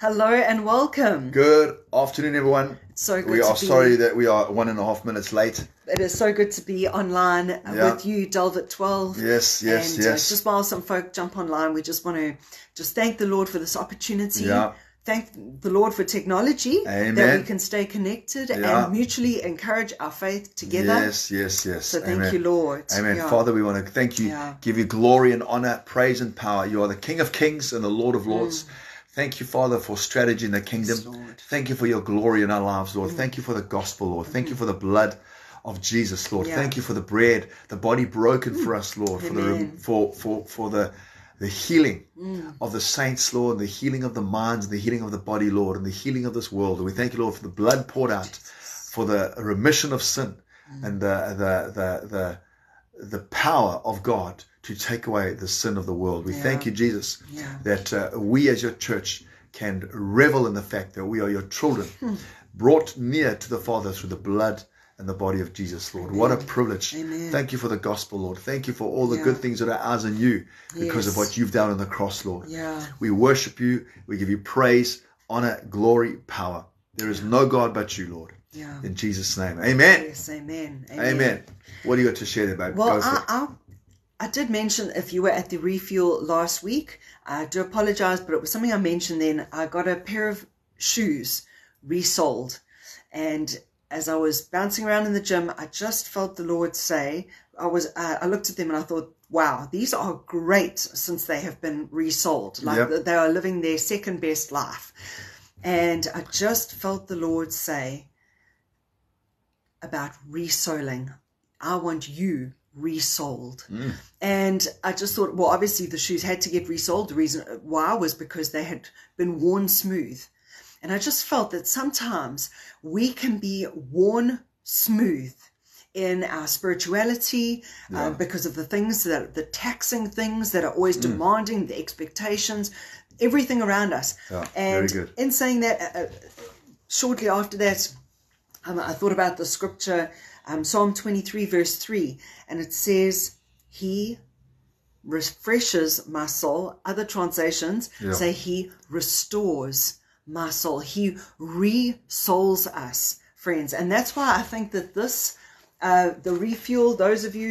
Hello and welcome. Good afternoon, everyone. So good we are be- sorry that we are one and a half minutes late. It is so good to be online Yeah. with you, Delve at 12. Yes, yes, and, uh, just while some folk jump online, we just want to just thank the Lord for this opportunity. Yeah. Thank the Lord for technology that we can stay connected Yeah. and mutually encourage our faith together. Yes, yes, yes. So thank Amen. you, Lord. Amen. Father, we want to thank you, give you glory and honor, praise and power. You are the King of kings and the Lord of lords. Thank you, Father, for strategy in the kingdom. Mm. Yes, Mm. Thank you for your glory in our lives, Lord. Thank you for the gospel, Lord. Thank you for the blood of Jesus, Lord. Yeah. Thank you for the bread, the body broken for us, Lord, for the for for for the the healing Mm. of the saints, Lord, the healing of the minds, the healing of the body, Lord, and the healing of this world. And we thank you, Lord, for the blood poured out, for the remission of sin, Mm. and the the the the the power of God to take away the sin of the world. We thank you, Jesus, Yeah. that uh, we as your church can revel in the fact that we are your children, brought near to the Father through the blood and the body of Jesus, Lord. What a privilege. Amen. Thank you for the gospel, Lord. Thank you for all the Yeah. good things that are ours in you because of what you've done on the cross, Lord. Yeah. We worship you. We give you praise, honor, glory, power. There is no God but you, Lord. Yeah. In Jesus' name. Amen. Yes, amen. Amen. What do you got to share there, babe? Well, I. I, I did mention if you were at the refuel last week, I do apologize, but it was something I mentioned then. I got a pair of shoes resold. And as I was bouncing around in the gym, I just felt the Lord say, I was, uh, I looked at them and I thought, wow, these are great since they have been resold. Like Yep. they are living their second best life. And I just felt the Lord say about resoling. I want you resold. Mm. And I just thought, well, obviously the shoes had to get resold. The reason why was because they had been worn smooth. And I just felt that sometimes we can be worn smooth in our spirituality uh, because of the things that the taxing things that are always demanding, the expectations, everything around us. Yeah, and good. in saying that, uh, uh, shortly after that, um, I thought about the scripture, um, Psalm 23, verse 3, and it says, He refreshes my soul. Other translations Yeah. say, He restores my soul. He re-souls us, friends. And that's why I think that this, uh, the refuel, those of you